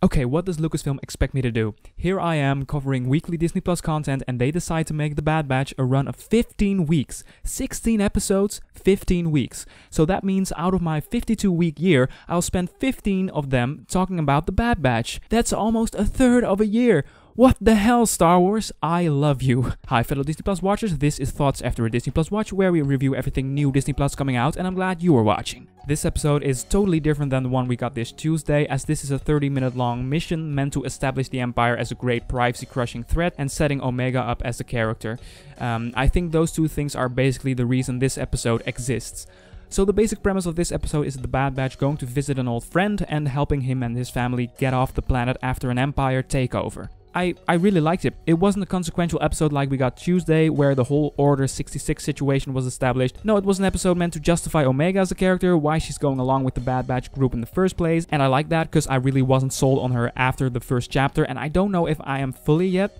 Okay, what does Lucasfilm expect me to do? Here I am covering weekly Disney Plus content and they decide to make The Bad Batch a run of 15 weeks. 16 episodes, 15 weeks. So that means out of my 52 week year, I'll spend 15 of them talking about The Bad Batch. That's almost a third of a year. What the hell, Star Wars? I love you. Hi, fellow Disney Plus watchers. This is Thoughts After a Disney Plus Watch, where we review everything new Disney Plus coming out, and I'm glad you are watching. This episode is totally different than the one we got this Tuesday, as this is a 30 minute long mission meant to establish the Empire as a great privacy crushing threat and setting Omega up as a character. Um, I think those two things are basically the reason this episode exists. So the basic premise of this episode is the Bad Batch going to visit an old friend and helping him and his family get off the planet after an Empire takeover. I, I really liked it. It wasn't a consequential episode like we got Tuesday, where the whole Order 66 situation was established. No, it was an episode meant to justify Omega as a character, why she's going along with the Bad Batch group in the first place, and I like that because I really wasn't sold on her after the first chapter, and I don't know if I am fully yet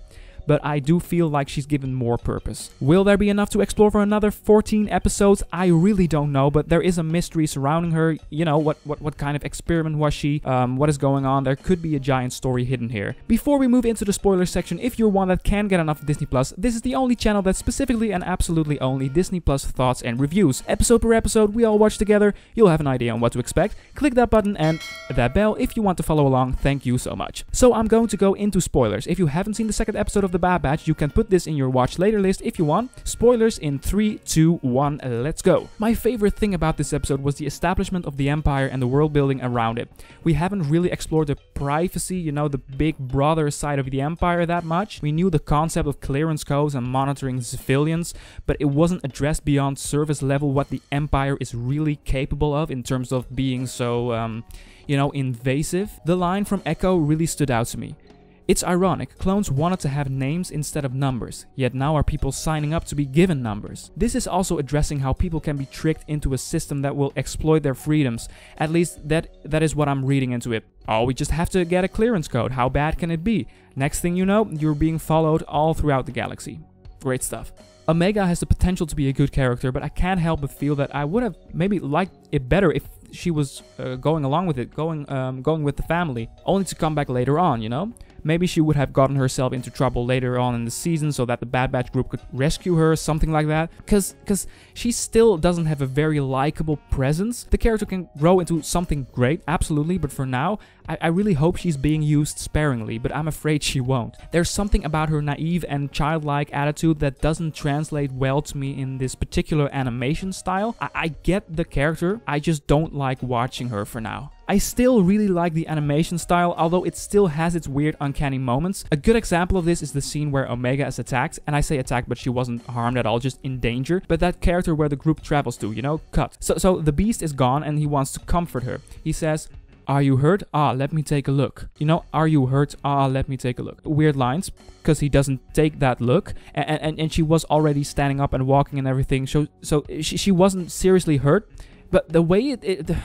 but I do feel like she's given more purpose. Will there be enough to explore for another 14 episodes? I really don't know, but there is a mystery surrounding her. You know, what, what, what kind of experiment was she? Um, what is going on? There could be a giant story hidden here. Before we move into the spoiler section, if you're one that can get enough of Disney Plus, this is the only channel that specifically and absolutely only Disney Plus thoughts and reviews. Episode per episode, we all watch together, you'll have an idea on what to expect. Click that button and that bell if you want to follow along, thank you so much. So I'm going to go into spoilers. If you haven't seen the second episode of the the Bad Batch, you can put this in your watch later list if you want. Spoilers in 3, 2, 1, let's go. My favorite thing about this episode was the establishment of the Empire and the world building around it. We haven't really explored the privacy, you know, the big brother side of the Empire that much. We knew the concept of clearance codes and monitoring civilians, but it wasn't addressed beyond service level what the Empire is really capable of in terms of being so, um, you know, invasive. The line from Echo really stood out to me. It's ironic, clones wanted to have names instead of numbers, yet now are people signing up to be given numbers. This is also addressing how people can be tricked into a system that will exploit their freedoms. At least that that is what I'm reading into it. Oh, we just have to get a clearance code. How bad can it be? Next thing you know, you're being followed all throughout the galaxy. Great stuff. Omega has the potential to be a good character, but I can't help but feel that I would have maybe liked it better if she was uh, going along with it, going um, going with the family, only to come back later on, you know? Maybe she would have gotten herself into trouble later on in the season so that the Bad Batch group could rescue her, something like that. Cause, cause she still doesn't have a very likable presence. The character can grow into something great, absolutely, but for now, I, I really hope she's being used sparingly, but I'm afraid she won't. There's something about her naive and childlike attitude that doesn't translate well to me in this particular animation style. I, I get the character, I just don't like watching her for now. I still really like the animation style, although it still has its weird uncanny moments. A good example of this is the scene where Omega is attacked, and I say attacked but she wasn't harmed at all, just in danger, but that character where the group travels to, you know, cut. So, so the beast is gone and he wants to comfort her. He says, are you hurt? Ah, let me take a look. You know, are you hurt? Ah, let me take a look. Weird lines, because he doesn't take that look. And, and, and she was already standing up and walking and everything. So, so she, she wasn't seriously hurt. But the way it, it the,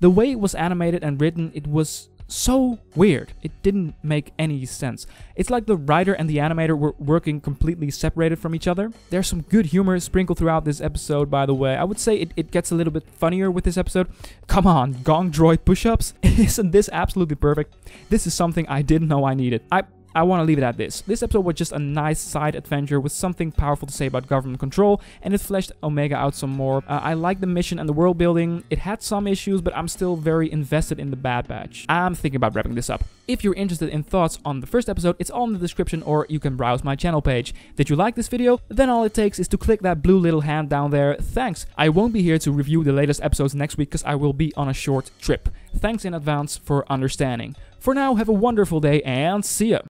the way it was animated and written, it was so weird. It didn't make any sense. It's like the writer and the animator were working completely separated from each other. There's some good humor sprinkled throughout this episode, by the way. I would say it, it gets a little bit funnier with this episode. Come on, Gonk Droid push-ups? Isn't this absolutely perfect? This is something I didn't know I needed. I I want to leave it at this. This episode was just a nice side adventure with something powerful to say about government control, and it fleshed Omega out some more. Uh, I like the mission and the world building. It had some issues, but I'm still very invested in the Bad Batch. I'm thinking about wrapping this up. If you're interested in thoughts on the first episode, it's all in the description or you can browse my channel page. Did you like this video? Then all it takes is to click that blue little hand down there. Thanks. I won't be here to review the latest episodes next week because I will be on a short trip. Thanks in advance for understanding. For now, have a wonderful day and see ya!